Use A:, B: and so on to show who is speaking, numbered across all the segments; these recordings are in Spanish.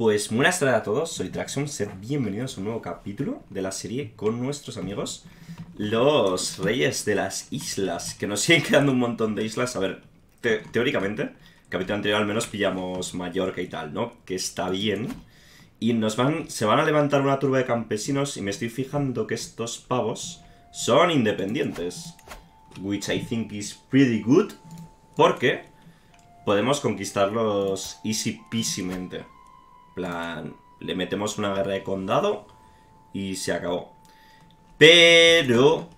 A: Pues buenas tardes a todos, soy Traxxon, sed bienvenidos a un nuevo capítulo de la serie con nuestros amigos Los Reyes de las Islas, que nos siguen quedando un montón de islas, a ver, te- teóricamente, capítulo anterior al menos pillamos Mallorca y tal, ¿no? Que está bien, y nos van, se van a levantar una turba de campesinos y me estoy fijando que estos pavos son independientes, which I think is pretty good, porque podemos conquistarlos easy peasymente plan, le metemos una guerra de condado y se acabó. Pero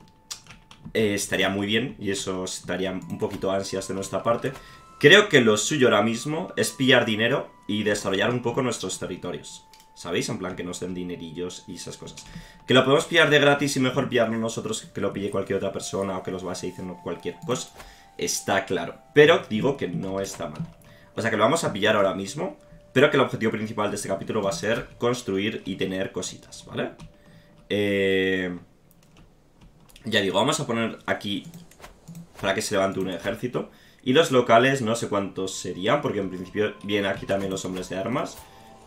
A: eh, estaría muy bien, y eso estaría un poquito ansias de nuestra parte. Creo que lo suyo ahora mismo es pillar dinero y desarrollar un poco nuestros territorios. ¿Sabéis? En plan, que nos den dinerillos y esas cosas. Que lo podemos pillar de gratis y mejor pillarlo nosotros que lo pille cualquier otra persona o que los base diciendo cualquier cosa. Está claro. Pero digo que no está mal. O sea que lo vamos a pillar ahora mismo. Pero que el objetivo principal de este capítulo va a ser construir y tener cositas, ¿vale? Eh, ya digo, vamos a poner aquí para que se levante un ejército. Y los locales no sé cuántos serían, porque en principio vienen aquí también los hombres de armas.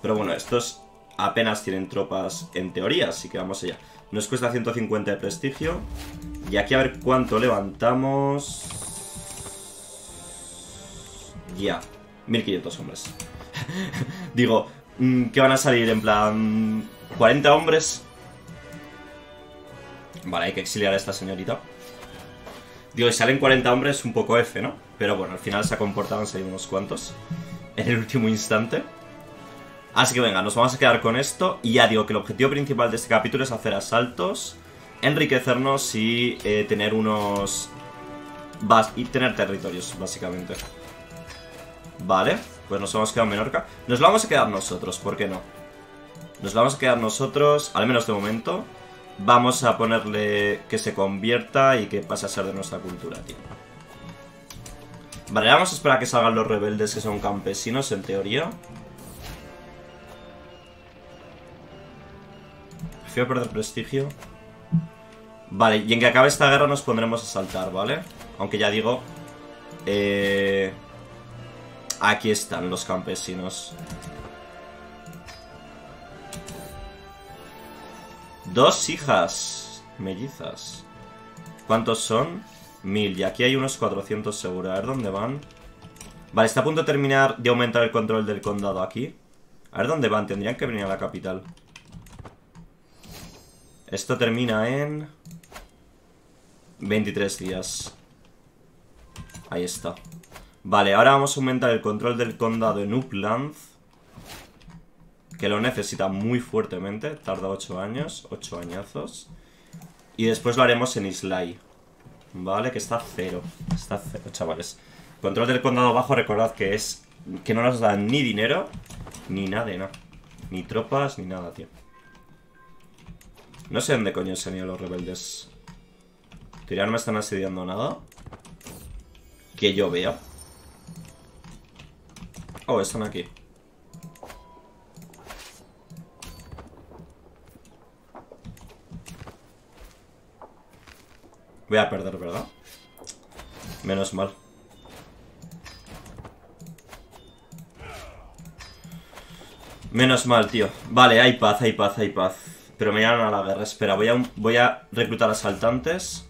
A: Pero bueno, estos apenas tienen tropas en teoría, así que vamos allá. Nos cuesta 150 de prestigio. Y aquí a ver cuánto levantamos. Ya, 1500 hombres. Digo, mm, ¿qué van a salir? En plan, 40 hombres. Vale, hay que exiliar a esta señorita. Digo, si salen 40 hombres, un poco F, ¿no? Pero bueno, al final se ha comportado en salir unos cuantos. En el último instante. Así que venga, nos vamos a quedar con esto. Y ya digo que el objetivo principal de este capítulo es hacer asaltos, enriquecernos y eh, tener unos... y tener territorios, básicamente. Vale, pues nos hemos quedado en Menorca. Nos lo vamos a quedar nosotros, ¿por qué no? Nos lo vamos a quedar nosotros, al menos de momento. Vamos a ponerle que se convierta y que pase a ser de nuestra cultura, tío. Vale, vamos a esperar a que salgan los rebeldes que son campesinos, en teoría. Prefiero perder prestigio. Vale, y en que acabe esta guerra nos pondremos a saltar, ¿vale? Aunque ya digo... Eh... Aquí están los campesinos. Dos hijas mellizas. ¿Cuántos son? Mil. Y aquí hay unos 400 seguro. A ver dónde van. Vale, está a punto de terminar de aumentar el control del condado aquí. A ver dónde van. Tendrían que venir a la capital. Esto termina en... 23 días. Ahí está. Vale, ahora vamos a aumentar el control del condado en Upland. Que lo necesita muy fuertemente. Tarda 8 años. 8 añazos. Y después lo haremos en Islay. Vale, que está cero. Está cero, chavales. Control del condado bajo, recordad que es... Que no nos dan ni dinero, ni nada de. Ni tropas, ni nada, tío. No sé dónde coño se han ido los rebeldes. Teoría no me están asediando nada. Que yo vea. Oh, están aquí. Voy a perder, ¿verdad? Menos mal. Menos mal, tío. Vale, hay paz, hay paz, hay paz. Pero me llaman a la guerra. Espera, voy a, voy a reclutar asaltantes.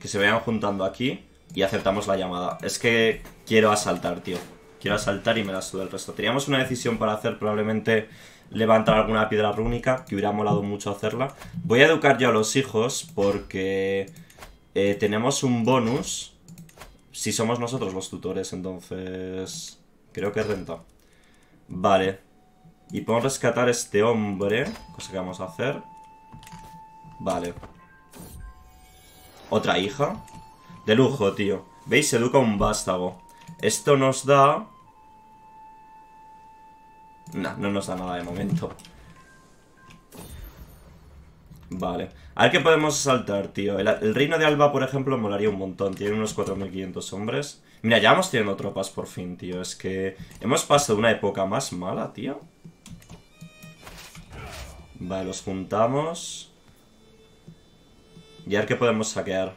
A: Que se vayan juntando aquí. Y aceptamos la llamada. Es que quiero asaltar, tío. Quiero asaltar y me la suda el resto. Teníamos una decisión para hacer probablemente levantar alguna piedra rúnica, que hubiera molado mucho hacerla. Voy a educar yo a los hijos porque eh, tenemos un bonus si somos nosotros los tutores, entonces creo que renta. Vale. Y podemos rescatar a este hombre, cosa que vamos a hacer. Vale. Otra hija. De lujo, tío. ¿Veis? Se educa un vástago. Esto nos da... No, no nos da nada de momento. Vale. A ver qué podemos saltar, tío. El, el reino de Alba, por ejemplo, molaría un montón. Tiene unos 4.500 hombres. Mira, ya vamos teniendo tropas por fin, tío. Es que hemos pasado una época más mala, tío. Vale, los juntamos. Y a ver qué podemos saquear.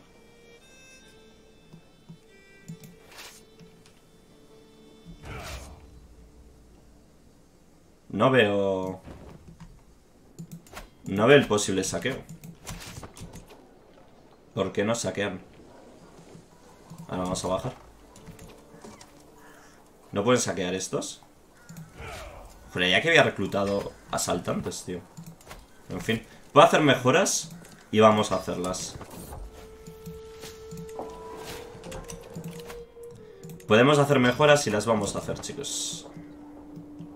A: No veo... No veo el posible saqueo. ¿Por qué no saquean? Ahora vamos a bajar. ¿No pueden saquear estos? Pero ya que había reclutado asaltantes, tío. En fin. Puedo hacer mejoras y vamos a hacerlas. Podemos hacer mejoras y las vamos a hacer, chicos.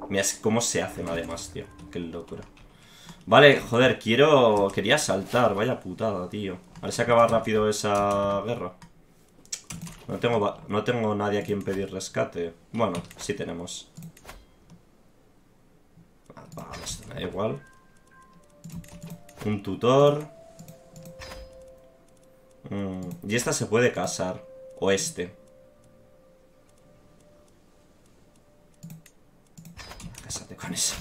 A: Mira cómo se hacen además, tío. Qué locura. Vale, joder, quiero... Quería saltar, vaya putada, tío. A ver si acaba rápido esa guerra. No tengo, no tengo nadie a quien pedir rescate. Bueno, sí tenemos. Esto me da igual. Un tutor. Mm, y esta se puede casar. O este. Cásate con eso.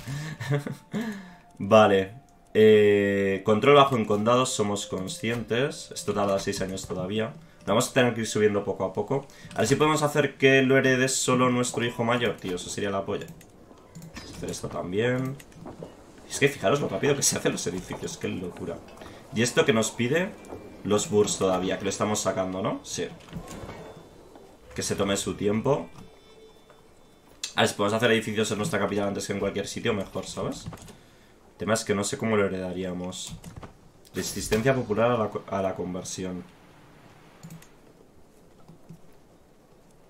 A: vale. Eh, control bajo en condados, somos conscientes. Esto tarda 6 años todavía. Vamos a tener que ir subiendo poco a poco. A ver si podemos hacer que lo herede solo nuestro hijo mayor, tío. Eso sería la polla. Vamos a hacer esto también. Es que fijaros lo rápido que se hacen los edificios. Qué locura. Y esto que nos pide los bursts todavía, que lo estamos sacando, ¿no? Sí. Que se tome su tiempo. A ver, si podemos hacer edificios en nuestra capital antes que en cualquier sitio, mejor, ¿sabes? El tema es que no sé cómo lo heredaríamos. Resistencia popular a la, conversión.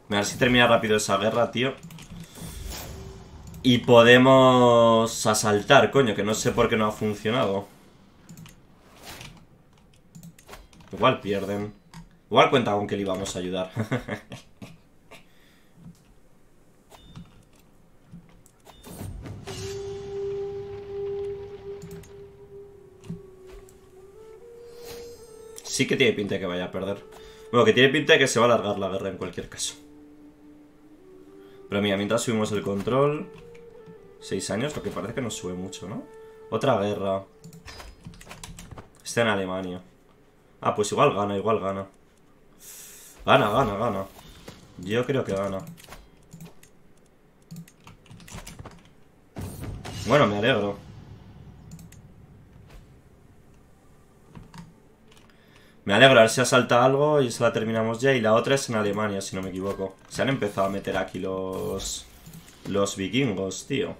A: A ver si termina rápido esa guerra, tío. Y podemos asaltar, coño, que no sé por qué no ha funcionado. Igual pierden. Igual cuenta con que le íbamos a ayudar. sí que tiene pinta de que vaya a perder. Bueno, que tiene pinta de que se va a alargar la guerra en cualquier caso. Pero mira, mientras subimos el control... Seis años, lo que parece que no sube mucho, ¿no? Otra guerra. Está en Alemania. Ah, pues igual gana, igual gana. Gana, gana, gana. Yo creo que gana. Bueno, me alegro. Me alegro, a ver si asalta algo y se la terminamos ya. Y la otra es en Alemania, si no me equivoco. Se han empezado a meter aquí los... Los vikingos, tío.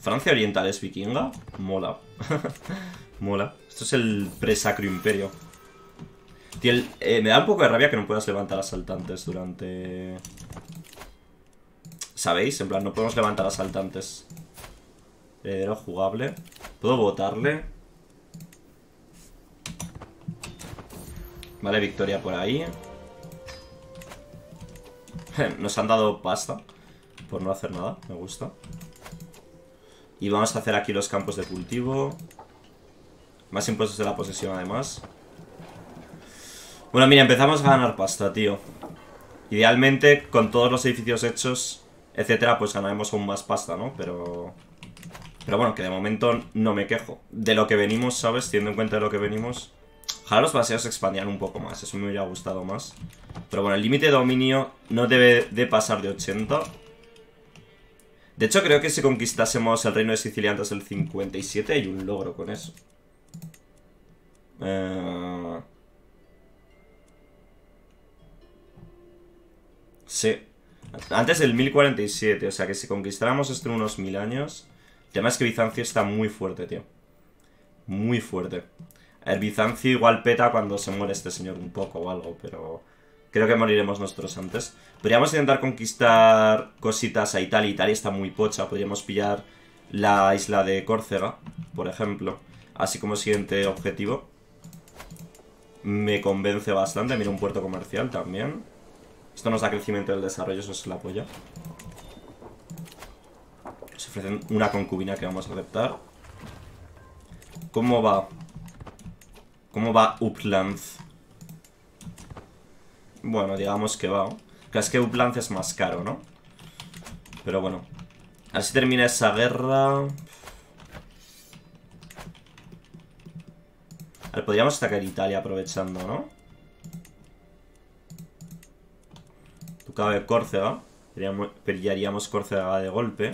A: Francia Oriental es vikinga. Mola. Mola. Esto es el presacro imperio. Tío, eh, me da un poco de rabia que no puedas levantar asaltantes durante... ¿Sabéis? En plan, no podemos levantar asaltantes. Heredero jugable. ¿Puedo votarle? Vale, victoria por ahí. Nos han dado pasta por no hacer nada, me gusta. Y vamos a hacer aquí los campos de cultivo. Más impuestos de la posesión, además. Bueno, mira, empezamos a ganar pasta, tío. Idealmente, con todos los edificios hechos, etcétera, pues ganaremos aún más pasta, ¿no? Pero... Pero bueno, que de momento no me quejo. De lo que venimos, ¿sabes? Teniendo en cuenta de lo que venimos... Ojalá los paseos se expandían un poco más, eso me hubiera gustado más. Pero bueno, el límite de dominio no debe de pasar de 80. De hecho, creo que si conquistásemos el reino de Sicilia antes del 57 hay un logro con eso. Eh... Sí. Antes del 1047, o sea que si conquistáramos esto en unos mil años... El tema es que Bizancio está muy fuerte, tío. Muy fuerte. El Bizancio igual peta cuando se muere este señor un poco o algo, pero... Creo que moriremos nosotros antes. Podríamos intentar conquistar cositas a Italia. Italia está muy pocha. Podríamos pillar la isla de Córcega, por ejemplo. Así como siguiente objetivo. Me convence bastante. Mira, un puerto comercial también. Esto nos da crecimiento del desarrollo, eso es la polla. Nos ofrecen una concubina que vamos a aceptar. ¿Cómo va? ¿Cómo va Upland? Bueno, digamos que va. Que es que Upland es más caro, ¿no? Pero bueno. Así termina esa guerra. A ver, podríamos atacar Italia aprovechando, ¿no? Tocaba de Córcega. Pillaríamos Córcega de golpe.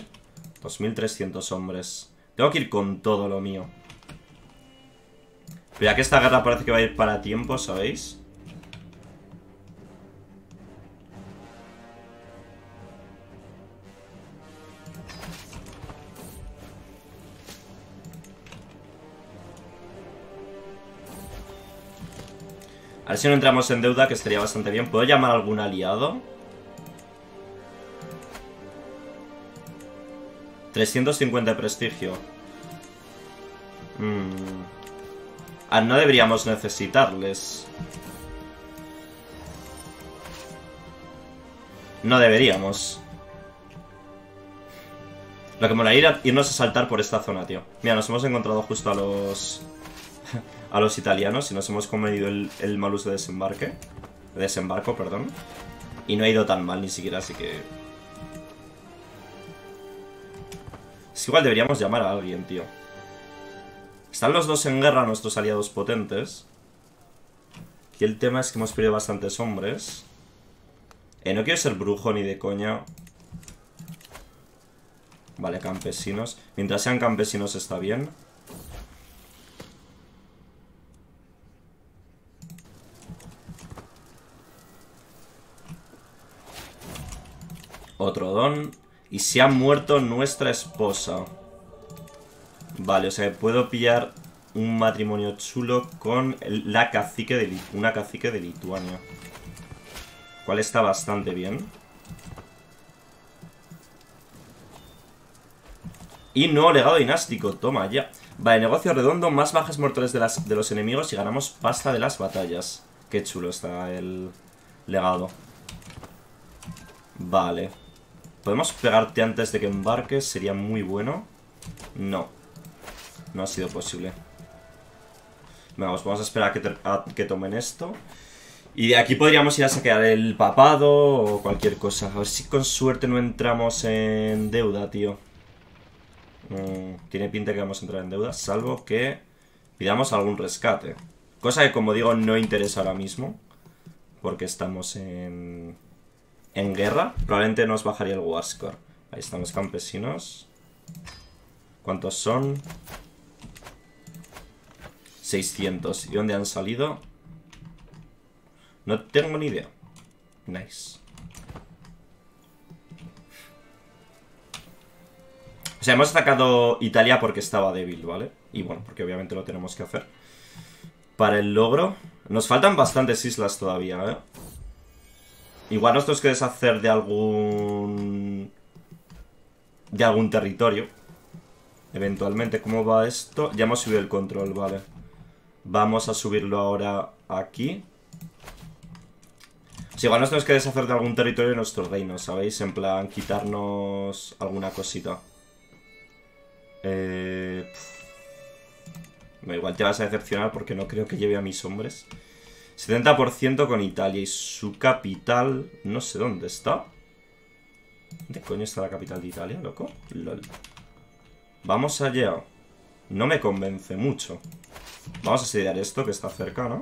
A: 2.300 hombres. Tengo que ir con todo lo mío. Pero ya que esta guerra parece que va a ir para tiempo, ¿sabéis? A ver si no entramos en deuda, que estaría bastante bien. ¿Puedo llamar algún aliado? 350 de prestigio. Mm. Ah, no deberíamos necesitarles. No deberíamos. Lo que me ir irnos a saltar por esta zona, tío. Mira, nos hemos encontrado justo a los... a los italianos y nos hemos comedido el, el mal uso de desembarque. desembarco, perdón. Y no ha ido tan mal ni siquiera, así que... Es igual deberíamos llamar a alguien, tío. Están los dos en guerra, nuestros aliados potentes. Y el tema es que hemos perdido bastantes hombres. Eh, no quiero ser brujo ni de coña. Vale, campesinos. Mientras sean campesinos está bien. Otro don. Y se ha muerto nuestra esposa. Vale, o sea, puedo pillar un matrimonio chulo con la cacique de una cacique de Lituania. Cual está bastante bien. Y no, legado dinástico, toma ya. Vale, negocio redondo, más bajas mortales de, las, de los enemigos y ganamos pasta de las batallas. Qué chulo está el legado. Vale. ¿Podemos pegarte antes de que embarques? Sería muy bueno. No. No ha sido posible. Vamos, vamos a esperar a que, tomen esto. Y de aquí podríamos ir a saquear el papado o cualquier cosa. A ver si con suerte no entramos en deuda, tío. Mm, tiene pinta que vamos a entrar en deuda, salvo que pidamos algún rescate. Cosa que, como digo, no interesa ahora mismo. Porque estamos en en guerra, probablemente nos bajaría el War Score. Ahí están los campesinos. ¿Cuántos son? 600. ¿Y dónde han salido? No tengo ni idea. Nice. O sea, hemos atacado Italia porque estaba débil, ¿vale? Y bueno, porque obviamente lo tenemos que hacer. Para el logro... Nos faltan bastantes islas todavía, ¿eh? Igual nos tenemos que deshacer de algún... De algún territorio. Eventualmente, ¿cómo va esto? Ya hemos subido el control, vale. Vamos a subirlo ahora aquí. Sí, igual nos tenemos que deshacer de algún territorio de nuestro reino, ¿sabéis? En plan, quitarnos alguna cosita. Eh... igual te vas a decepcionar porque no creo que lleve a mis hombres. 70% con Italia y su capital... No sé dónde está. ¿Dónde coño está la capital de Italia, loco? LOL. Vamos allá. No me convence mucho. Vamos a asediar esto que está cerca, ¿no?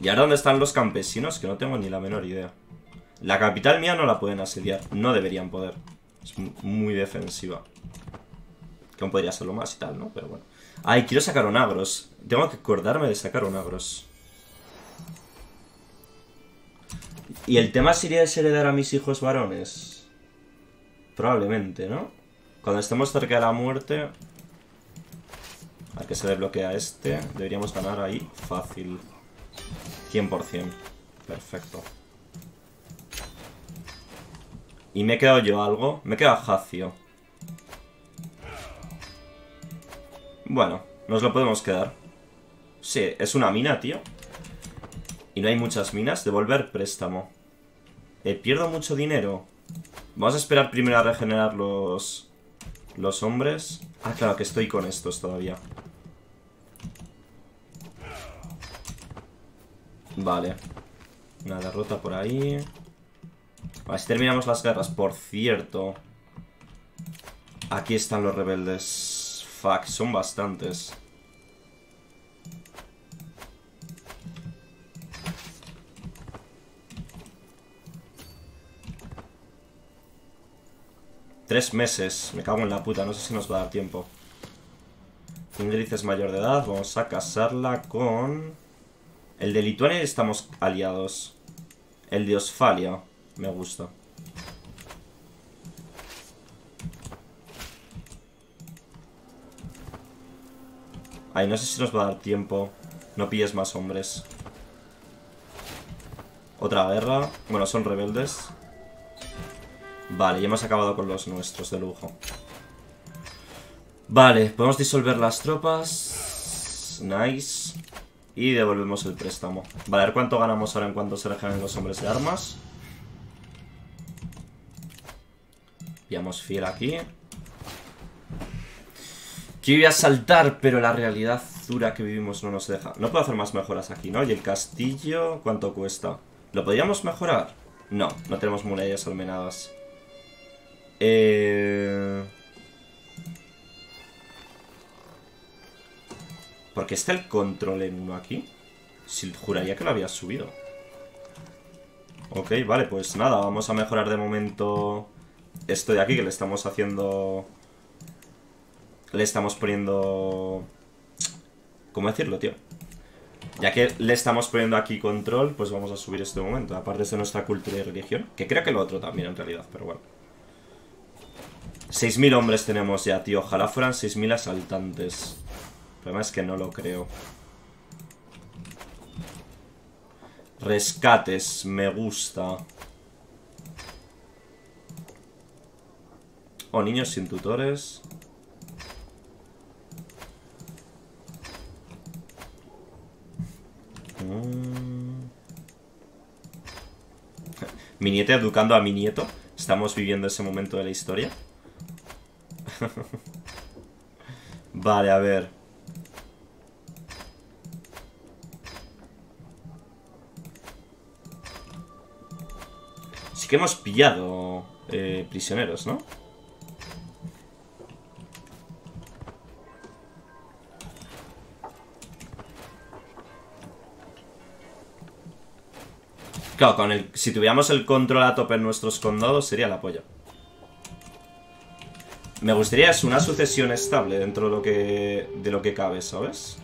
A: ¿Y ahora dónde están los campesinos? Que no tengo ni la menor idea. La capital mía no la pueden asediar. No deberían poder. Es muy defensiva. Que aún podría serlo más y tal, ¿no? Pero bueno. Ay, quiero sacar onagros. Tengo que acordarme de sacar onagros. ¿Y el tema sería es heredar a mis hijos varones? Probablemente, ¿no? Cuando estemos cerca de la muerte... A que se desbloquea este. Deberíamos ganar ahí fácil. 100%. Perfecto. ¿Y me he quedado yo algo? Me he quedado Jacio. Bueno, nos lo podemos quedar. Sí, es una mina, tío. Y no hay muchas minas. Devolver préstamo. Eh, pierdo mucho dinero. Vamos a esperar primero a regenerar los... Los hombres. Ah, claro, que estoy con estos todavía. Vale. Una derrota por ahí. A si terminamos las guerras. Por cierto. Aquí están los rebeldes. Fuck, son bastantes. Tres meses. Me cago en la puta. No sé si nos va a dar tiempo. Ingrid es mayor de edad. Vamos a casarla con... El de Lituania estamos aliados. El de Osfalia. Me gusta. Ay, no sé si nos va a dar tiempo. No pilles más hombres. Otra guerra. Bueno, son rebeldes. Vale, ya hemos acabado con los nuestros de lujo. Vale, podemos disolver las tropas. Nice. Y devolvemos el préstamo. Vale, a ver cuánto ganamos ahora en cuanto se regeneren los hombres de armas. Pillamos fiel aquí. Quiero a saltar, pero la realidad dura que vivimos no nos deja. No puedo hacer más mejoras aquí, ¿no? Y el castillo, ¿cuánto cuesta? ¿Lo podríamos mejorar? No, no tenemos murallas almenadas. Eh... ¿Por qué está el control en uno aquí? Si juraría que lo había subido. Ok, vale, pues nada, vamos a mejorar de momento esto de aquí, que le estamos haciendo le estamos poniendo... ¿Cómo decirlo, tío? Ya que le estamos poniendo aquí control, pues vamos a subir este momento. Aparte de nuestra cultura y religión. Que creo que lo otro también, en realidad, pero bueno. 6.000 hombres tenemos ya, tío. Ojalá fueran 6.000 asaltantes. El problema es que no lo creo. Rescates, me gusta. O oh, niños sin tutores. Mi nieta educando a mi nieto. Estamos viviendo ese momento de la historia. vale, a ver. Sí que hemos pillado eh, prisioneros, ¿no? Claro, con el, si tuviéramos el control a tope en nuestros condados sería la polla. Me gustaría es una sucesión estable dentro de lo que de lo que cabe, ¿sabes?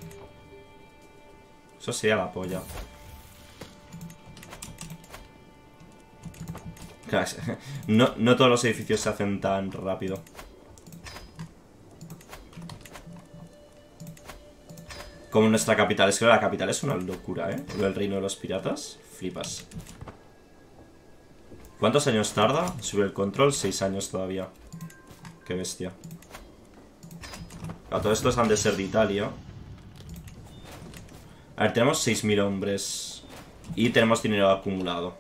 A: Eso sería la polla. No, no todos los edificios se hacen tan rápido. Como nuestra capital. Es que la capital es una locura, ¿eh? El reino de los piratas. Flipas. ¿Cuántos años tarda? Sube el control, seis años todavía. Qué bestia. A todos estos han de ser de Italia. A ver, tenemos 6.000 hombres. Y tenemos dinero acumulado.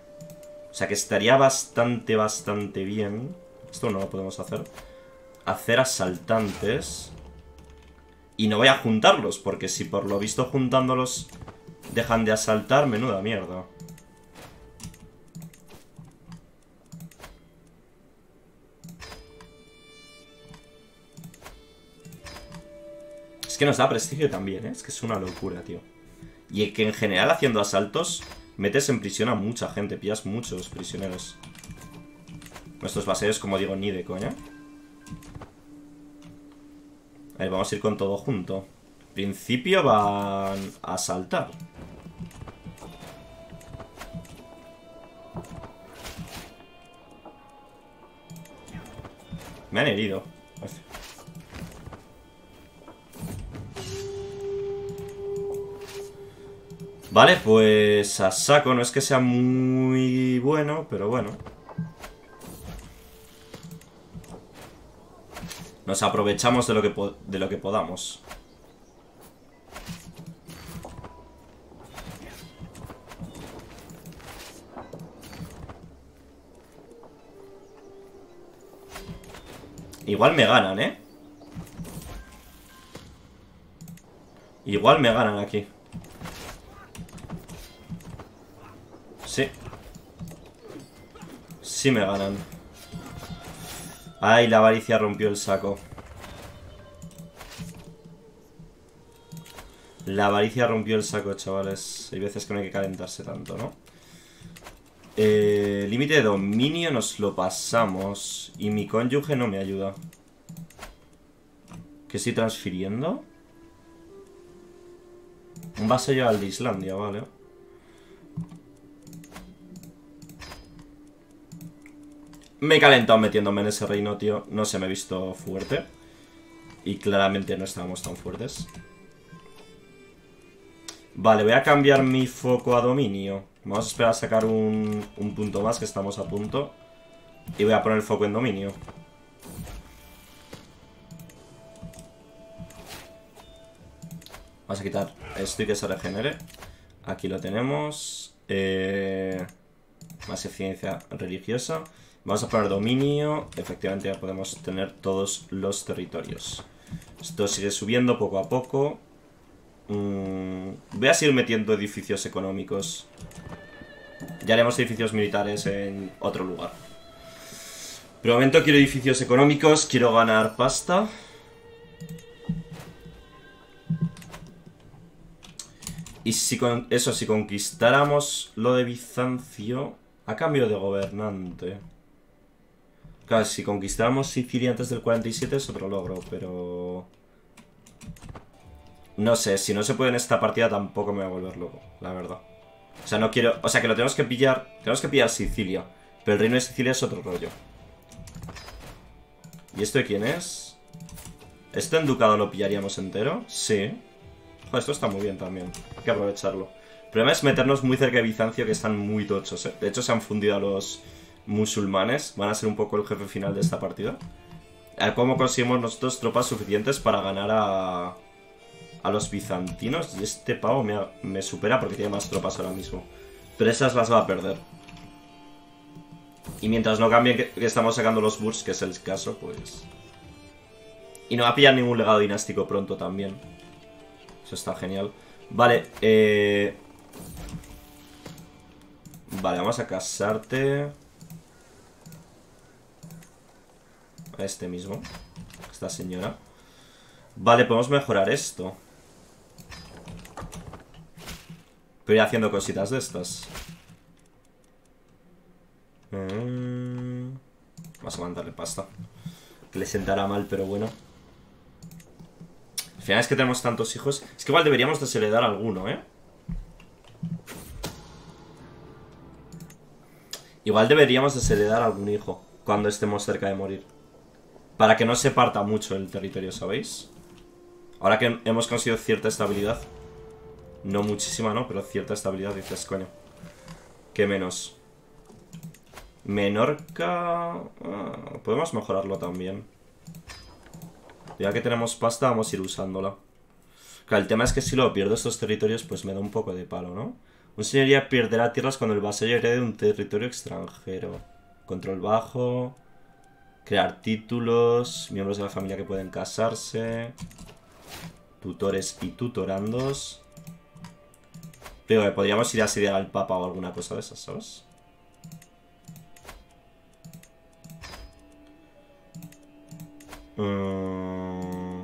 A: O sea que estaría bastante, bastante bien. Esto no lo podemos hacer. Hacer asaltantes. Y no voy a juntarlos, porque si por lo visto juntándolos dejan de asaltar, menuda mierda. Que nos da prestigio también, ¿eh? Es que es una locura, tío. Y que en general haciendo asaltos metes en prisión a mucha gente, pillas muchos prisioneros. Nuestros baseos, como digo, ni de coña. A ver, vamos a ir con todo junto. Principio van a asaltar. Me han herido. Vale, pues a saco. No es que sea muy bueno, pero bueno. Nos aprovechamos de lo que, de lo que podamos. Igual me ganan, ¿eh? Igual me ganan aquí. Sí. Sí me ganan. Ay, la avaricia rompió el saco. La avaricia rompió el saco, chavales. Hay veces que no hay que calentarse tanto, ¿no? Eh, límite de dominio nos lo pasamos. Y mi cónyuge no me ayuda. ¿Qué estoy transfiriendo? Un vasallo al de Islandia, vale. Me he calentado metiéndome en ese reino, tío. No se me he visto fuerte. Y claramente no estábamos tan fuertes. Vale, voy a cambiar mi foco a dominio. Vamos a esperar a sacar un, un punto más, que estamos a punto. Y voy a poner el foco en dominio. Vamos a quitar esto y que se regenere. Aquí lo tenemos. Eh, más eficiencia religiosa. Vamos a poner dominio. Efectivamente ya podemos tener todos los territorios. Esto sigue subiendo poco a poco. Mm, voy a seguir metiendo edificios económicos. Ya haremos edificios militares en otro lugar. Pero de momento quiero edificios económicos, quiero ganar pasta. Y si con eso, si conquistáramos lo de Bizancio a cambio de gobernante. Claro, si conquistáramos Sicilia antes del 47 es otro logro, pero... No sé, si no se puede en esta partida tampoco me voy a volver loco, la verdad. O sea, no quiero... O sea, que lo tenemos que pillar... Tenemos que pillar Sicilia. Pero el reino de Sicilia es otro rollo. ¿Y esto de quién es? ¿Esto en ducado lo pillaríamos entero? Sí. esto está muy bien también. Hay que aprovecharlo. El problema es meternos muy cerca de Bizancio, que están muy tochos, ¿eh? De hecho, se han fundido a los musulmanes van a ser un poco el jefe final de esta partida. ¿Cómo conseguimos nosotros tropas suficientes para ganar a, a los bizantinos? Y este pavo me, supera porque tiene más tropas ahora mismo. Pero esas las va a perder. Y mientras no cambien que, estamos sacando los bursts, que es el caso, pues... Y no va a pillar ningún legado dinástico pronto también. Eso está genial. Vale, eh... Vale, vamos a casarte... este mismo. Esta señora. Vale, podemos mejorar esto. Pero haciendo cositas de estas. Mm. Vamos a mandarle pasta. Que le sentará mal, pero bueno. Al final es que tenemos tantos hijos. Es que igual deberíamos desheredar alguno, ¿eh? Igual deberíamos desheredar algún hijo cuando estemos cerca de morir. Para que no se parta mucho el territorio, ¿sabéis? Ahora que hemos conseguido cierta estabilidad. No muchísima, ¿no? Pero cierta estabilidad, dices, coño. ¿Qué menos? Menorca... Ah, podemos mejorarlo también. Ya que tenemos pasta, vamos a ir usándola. Claro, el tema es que si lo pierdo estos territorios, pues me da un poco de palo, ¿no? Un señoría perderá tierras cuando el vasallo herede un territorio extranjero. Control bajo... Crear títulos, miembros de la familia que pueden casarse, tutores y tutorandos. Pero podríamos ir a asediar al papa o alguna cosa de esas, ¿sabes? Mm.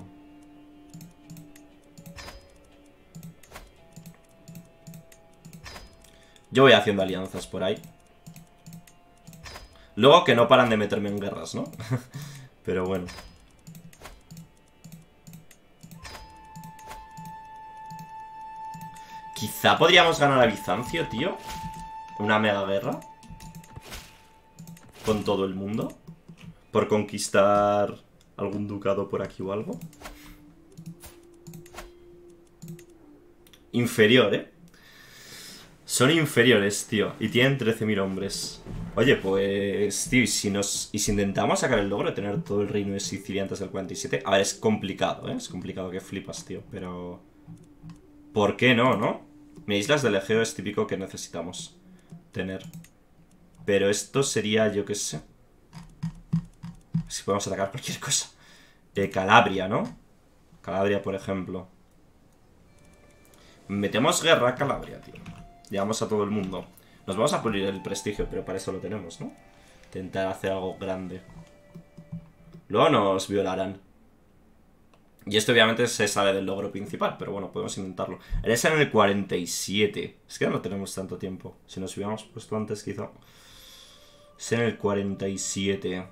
A: Yo voy haciendo alianzas por ahí. Luego que no paran de meterme en guerras, ¿no? Pero bueno. Quizá podríamos ganar a Bizancio, tío. Una mega guerra. Con todo el mundo. Por conquistar algún ducado por aquí o algo. Inferior, ¿eh? Son inferiores, tío. Y tienen 13.000 hombres. Oye, pues, tío, y si, nos, y si intentamos sacar el logro de tener todo el reino de Sicilia antes del 47... A ver, es complicado, ¿eh? Es complicado que flipas, tío, pero... ¿Por qué no, no? Mi islas del Egeo es típico que necesitamos tener. Pero esto sería, yo qué sé... Si podemos atacar cualquier cosa. Eh, Calabria, ¿no? Calabria, por ejemplo. Metemos guerra a Calabria, tío. Llevamos a todo el mundo. Nos vamos a pulir el prestigio, pero para eso lo tenemos, ¿no? Intentar hacer algo grande. Luego nos violarán. Y esto obviamente se sale del logro principal, pero bueno, podemos intentarlo. Eres en el 47. Es que no tenemos tanto tiempo. Si nos hubiéramos puesto antes, quizá. Es en el 47. Va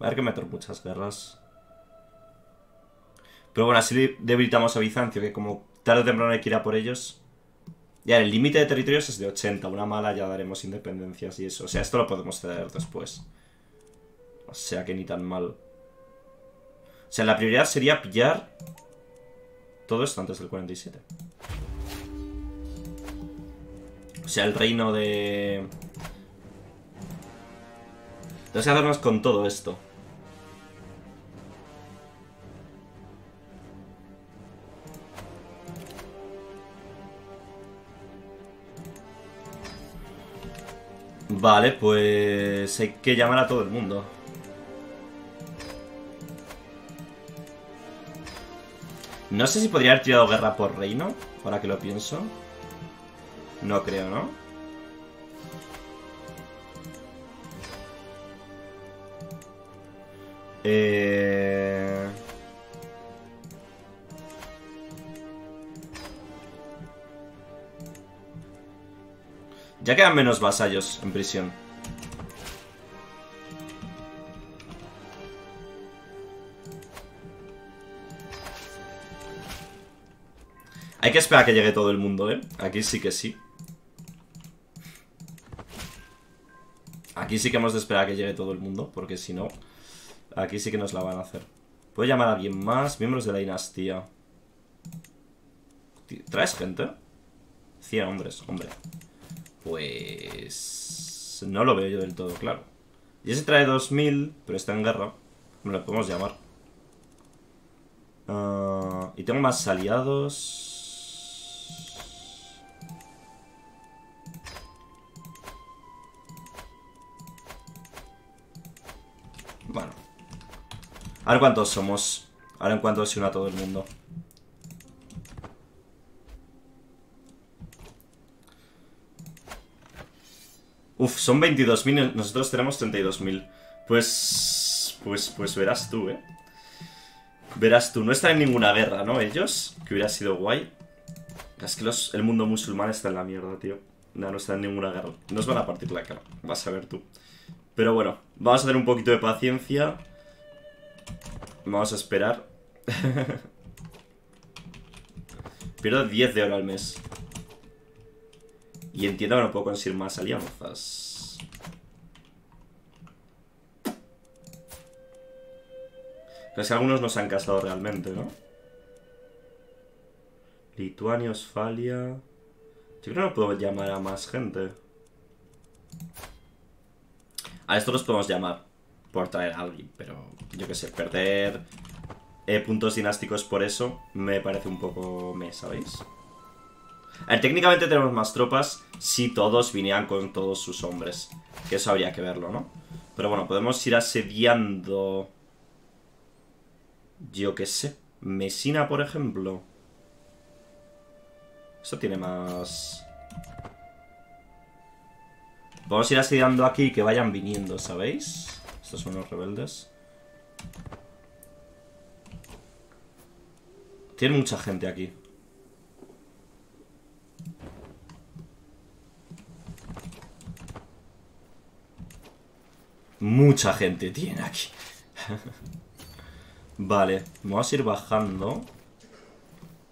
A: a haber que meter muchas guerras. Pero bueno, así debilitamos a Bizancio, que como tarde o temprano hay que ir a por ellos. Ya, el límite de territorios es de 80. Una mala ya daremos independencias y eso. O sea, esto lo podemos ceder después. O sea que ni tan mal. O sea, la prioridad sería pillar todo esto antes del 47. O sea, el reino de... Tenemos que hacernos con todo esto. Vale, pues hay que llamar a todo el mundo. No sé si podría haber tirado guerra por reino, ahora que lo pienso. No creo, ¿no? Eh... Ya quedan menos vasallos en prisión. Hay que esperar a que llegue todo el mundo, ¿eh? Aquí sí que sí. Aquí sí que hemos de esperar a que llegue todo el mundo, porque si no, aquí sí que nos la van a hacer. ¿Puedo llamar a alguien más? Miembros de la dinastía. ¿Traes gente? 100 hombres, hombre. Pues... No lo veo yo del todo claro. Y ese trae 2000, pero está en guerra. Me lo podemos llamar. Ah, y tengo más aliados... Bueno. A ver cuántos somos. Ahora en cuanto se una todo el mundo. Uf, son 22.000, nosotros tenemos 32.000. Pues... Pues, pues verás tú, ¿eh? Verás tú, no están en ninguna guerra, ¿no? Ellos, que hubiera sido guay. Es que el mundo musulmán está en la mierda, tío. No, no está en ninguna guerra. Nos van a partir la cara, vas a ver tú. Pero bueno, vamos a tener un poquito de paciencia. Vamos a esperar. Pierdo 10 de oro al mes. Y entiendo que no puedo conseguir más alianzas. Pero que algunos no se han casado realmente, ¿no? Lituania, Osfalia... Yo creo que no puedo llamar a más gente. A esto los podemos llamar por traer a alguien, pero yo qué sé, perder eh, puntos dinásticos por eso me parece un poco me, ¿sabéis? A ver, técnicamente tenemos más tropas si todos vinieran con todos sus hombres. Que eso habría que verlo, ¿no? Pero bueno, podemos ir asediando... Yo qué sé. Mesina, por ejemplo. Eso tiene más... Vamos a ir asediando aquí que vayan viniendo, ¿sabéis? Estos son los rebeldes. Tiene mucha gente aquí. Mucha gente tiene aquí. vale, vamos a ir bajando.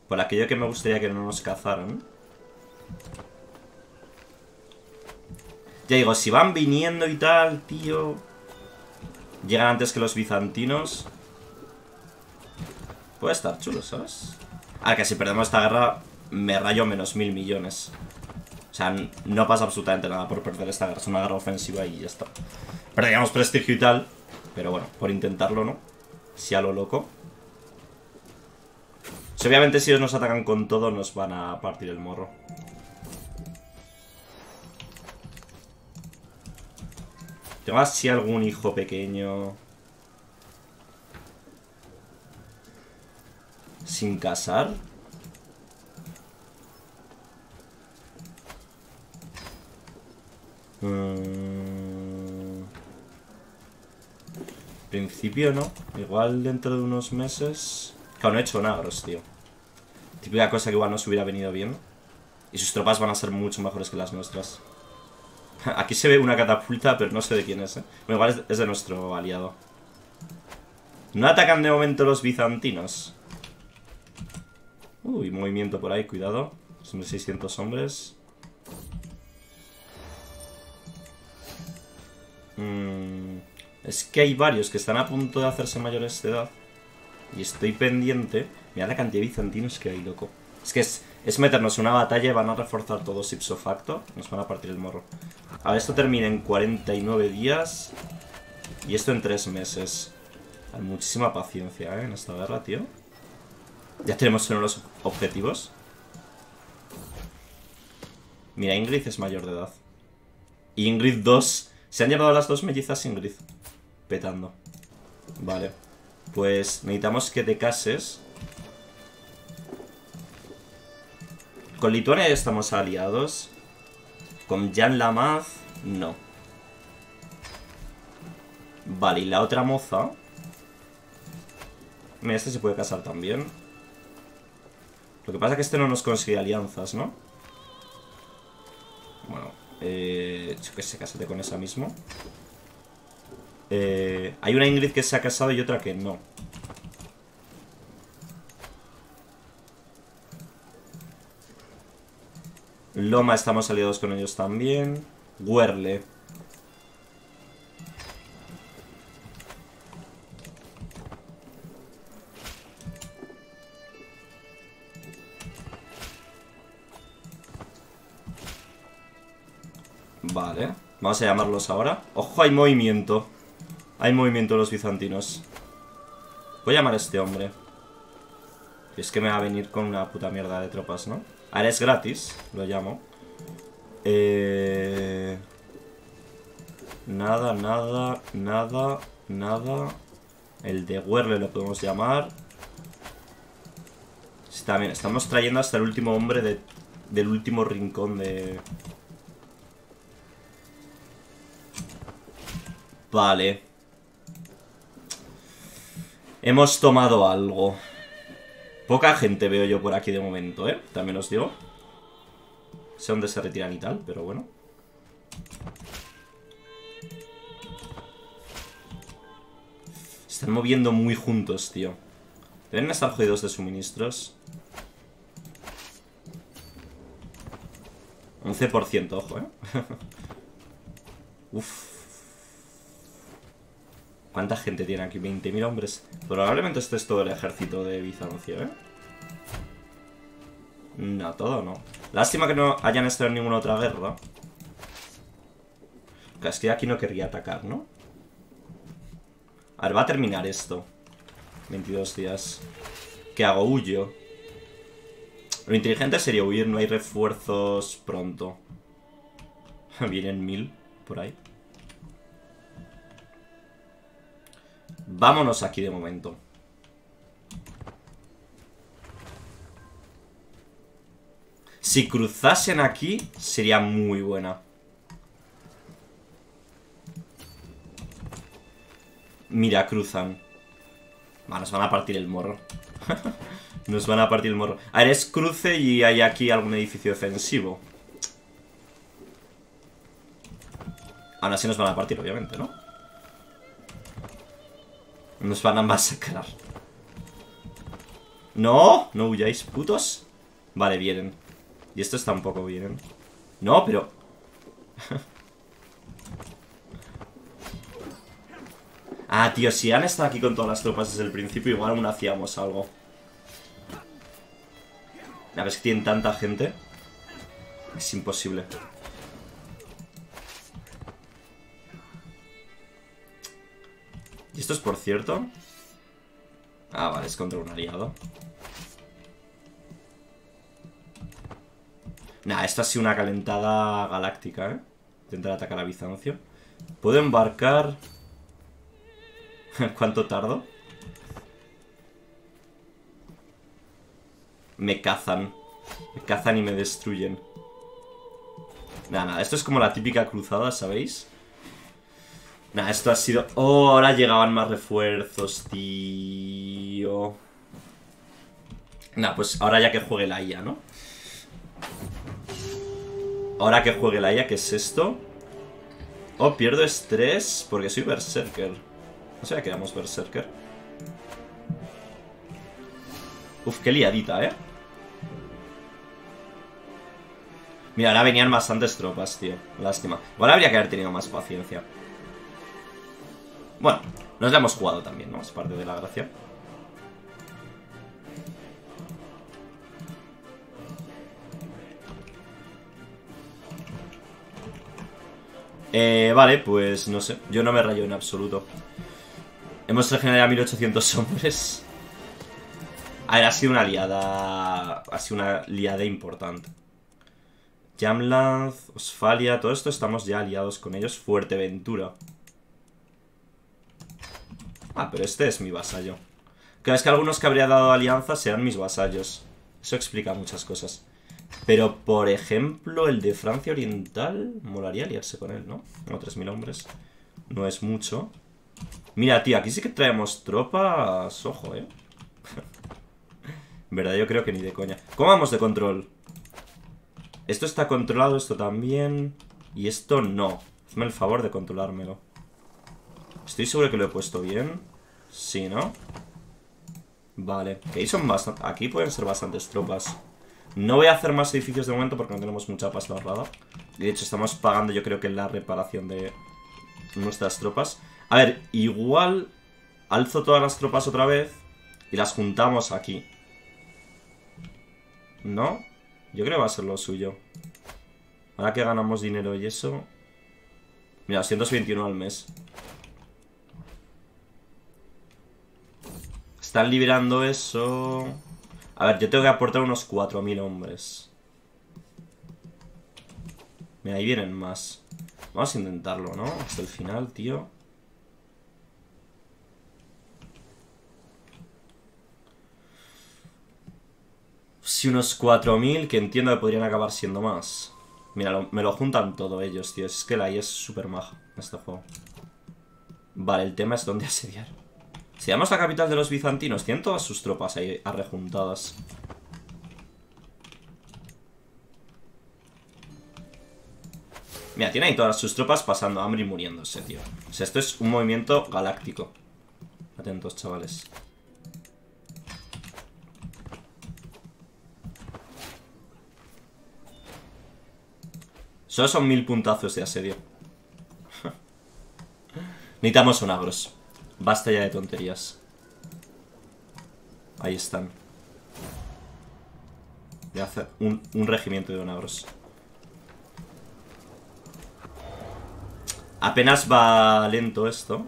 A: Por aquello que me gustaría que no nos cazaran. Ya digo, si van viniendo y tal, tío... Llegan antes que los bizantinos. Puede estar chulo, ¿sabes? Ah, que si perdemos esta guerra, me rayo menos mil millones. O sea, no pasa absolutamente nada por perder esta guerra. Es una guerra ofensiva y ya está. Perdíamos prestigio y tal. Pero bueno, por intentarlo, ¿no? Si a lo loco. obviamente si ellos nos atacan con todo, nos van a partir el morro. ¿Tengo así algún hijo pequeño? ¿Sin casar? Mm. Principio no. Igual dentro de unos meses. Claro, no he hecho nagros, tío. Típica cosa que igual nos hubiera venido bien. Y sus tropas van a ser mucho mejores que las nuestras. Aquí se ve una catapulta, pero no sé de quién es, ¿eh? Bueno, igual es de nuestro aliado. No atacan de momento los bizantinos. Uy, movimiento por ahí, cuidado. Son 600 hombres. Mm, es que hay varios que están a punto de hacerse mayores de edad. Y estoy pendiente. Mira la cantidad de bizantinos que hay, loco. Es que es, meternos en una batalla y van a reforzar todos ipso facto. Nos van a partir el morro. A ver, esto termina en 49 días. Y esto en 3 meses. Hay muchísima paciencia, ¿eh? En esta guerra, tío. Ya tenemos uno los objetivos. Mira, Ingrid es mayor de edad. Ingrid 2. Se han llevado las dos mellizas Ingrid. Petando. Vale. Pues necesitamos que te cases. Con Lituania estamos aliados. Con Jan Lamaz, no. Vale, y la otra moza... Mira, este se puede casar también. Lo que pasa es que este no nos consigue alianzas, ¿no? Bueno, eh, que se casate con esa mismo. Eh, hay una Ingrid que se ha casado y otra que no. Loma estamos aliados con ellos también. Werle. Vamos a llamarlos ahora. ¡Ojo, hay movimiento! Hay movimiento de los bizantinos. Voy a llamar a este hombre. es que me va a venir con una puta mierda de tropas, ¿no? Ahora es gratis, lo llamo. Eh... Nada, nada, nada, nada. El de Werle lo podemos llamar. Está bien, estamos trayendo hasta el último hombre del último rincón de... Vale. Hemos tomado algo. Poca gente veo yo por aquí de momento, ¿eh? También os digo. Sé dónde se retiran y tal, pero bueno. Están moviendo muy juntos, tío. Deben estar jodidos de suministros. 11%, ojo, ¿eh? Uf. ¿Cuánta gente tiene aquí? 20.000 hombres. Probablemente este es todo el ejército de Bizancio, ¿eh? No, todo no. Lástima que no hayan estado en ninguna otra guerra. Es que aquí no querría atacar, ¿no? A ver, va a terminar esto. 22 días. ¿Qué hago? Huyo. Lo inteligente sería huir, no hay refuerzos pronto. Vienen mil por ahí. Vámonos aquí de momento. Si cruzasen aquí, sería muy buena. Mira, cruzan. nos van a partir el morro. nos van a partir el morro. A ver, es cruce y hay aquí algún edificio defensivo. Aún así nos van a partir, obviamente, ¿no? Nos van a masacrar. ¡No! No huyáis, putos. Vale, vienen. Y estos tampoco vienen. No, pero... ah, tío, si han estado aquí con todas las tropas desde el principio, igual aún hacíamos algo. A ver, es que tienen tanta gente. Es imposible. ¿Y esto es por cierto? Ah, vale, es contra un aliado. Nah, esto ha sido una calentada galáctica, ¿eh? Intentar atacar a Bizancio. ¿Puedo embarcar? ¿Cuánto tardo? Me cazan. Me cazan y me destruyen. Nada, nada. Esto es como la típica cruzada, ¿sabéis? Nah, esto ha sido... Oh, ahora llegaban más refuerzos, tío. Nah, pues ahora ya que juegue la IA, ¿no? Ahora que juegue la IA, ¿qué es esto? Oh, pierdo estrés porque soy Berserker. No sé que quedamos Berserker. Uf, qué liadita, ¿eh? Mira, ahora venían bastantes tropas, tío. Lástima. Igual habría que haber tenido más paciencia. Bueno, nos la hemos jugado también, ¿no? Es parte de la gracia. Eh, vale, pues no sé. Yo no me rayo en absoluto. Hemos regenerado 1800 hombres. A ver, ha sido una liada... Ha sido una liada importante. Jamland, Osfalia, todo esto estamos ya aliados con ellos. Fuerteventura. Ah, pero este es mi vasallo. Claro, es que algunos que habría dado alianza sean mis vasallos. Eso explica muchas cosas. Pero, por ejemplo, el de Francia Oriental, molaría aliarse con él, ¿no? No, 3.000 hombres. No es mucho. Mira, tío, aquí sí que traemos tropas... Ojo, ¿eh? en verdad, yo creo que ni de coña. ¿Cómo vamos de control? Esto está controlado, esto también... Y esto no. Hazme el favor de controlármelo. Estoy seguro que lo he puesto bien. Sí, ¿no? Vale. Aquí, pueden ser bastantes tropas. No voy a hacer más edificios de momento porque no tenemos mucha pasta ahorrada. De hecho, estamos pagando yo creo que la reparación de nuestras tropas. A ver, igual alzo todas las tropas otra vez y las juntamos aquí. ¿No? Yo creo que va a ser lo suyo. Ahora que ganamos dinero y eso... Mira, 221 al mes. Están liberando eso... A ver, yo tengo que aportar unos 4.000 hombres. Mira, ahí vienen más. Vamos a intentarlo, ¿no? Hasta el final, tío. Si unos 4.000, que entiendo que podrían acabar siendo más. Mira, me lo juntan todo ellos, tío. Es que la I es súper maja en este juego. Vale, el tema es dónde asediar. A la capital de los bizantinos, tienen todas sus tropas ahí arrejuntadas. Mira, tiene ahí todas sus tropas pasando hambre y muriéndose, tío. O sea, esto es un movimiento galáctico. Atentos, chavales. Solo son mil puntazos de asedio. Necesitamos un agros. Basta ya de tonterías. Ahí están. Voy a hacer un, regimiento de donagros. Apenas va lento esto.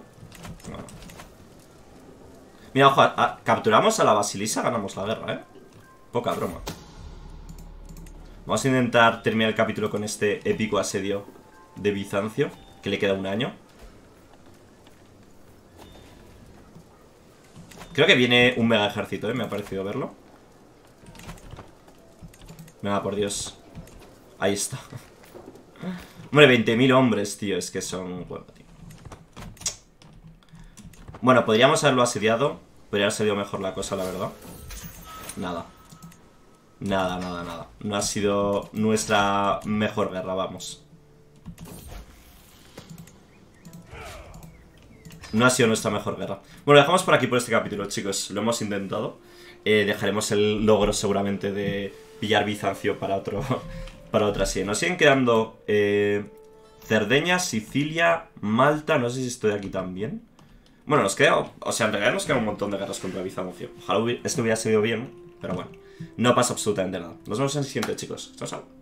A: Mira, ojo, capturamos a la Basilisa, ganamos la guerra, ¿eh? Poca broma. Vamos a intentar terminar el capítulo con este épico asedio de Bizancio, que le queda un año. Creo que viene un mega ejército, ¿eh? Me ha parecido verlo. Nada, por Dios. Ahí está. Hombre, 20.000 hombres, tío. Es que son... Bueno, tío. Bueno, podríamos haberlo asediado. Podría haber salido mejor la cosa, la verdad. Nada. Nada, nada, nada. No ha sido nuestra mejor guerra, vamos. No ha sido nuestra mejor guerra. Bueno, dejamos por aquí por este capítulo, chicos. Lo hemos intentado. Eh, dejaremos el logro seguramente de pillar Bizancio para otro para otra serie. Nos siguen quedando eh, Cerdeña, Sicilia, Malta. No sé si estoy aquí también. Bueno, nos queda... O sea, en realidad nos queda un montón de guerras contra Bizancio. Ojalá esto hubiera sido bien, pero bueno. No pasa absolutamente nada. Nos vemos en el siguiente, chicos. Chao, chao.